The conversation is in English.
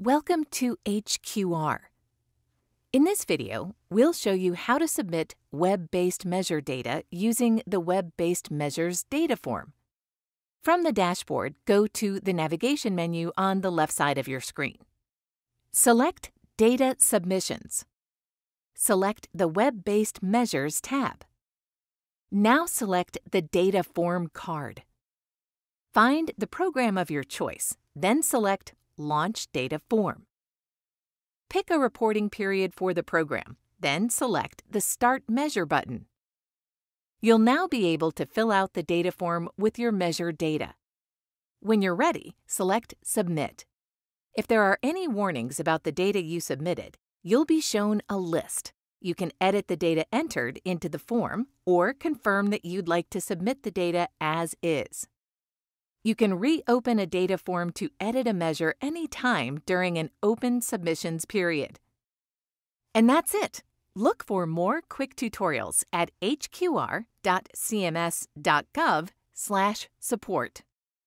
Welcome to HQR. In this video, we'll show you how to submit web-based measure data using the Web-Based Measures data form. From the dashboard, go to the navigation menu on the left side of your screen. Select Data Submissions. Select the Web-Based Measures tab. Now select the Data Form card. Find the program of your choice, then select Launch Data Form. Pick a reporting period for the program, then select the Start Measure button. You'll now be able to fill out the data form with your measure data. When you're ready, select Submit. If there are any warnings about the data you submitted, you'll be shown a list. You can edit the data entered into the form or confirm that you'd like to submit the data as is. You can reopen a data form to edit a measure anytime during an open submissions period. And that's it. Look for more quick tutorials at hqr.cms.gov/support.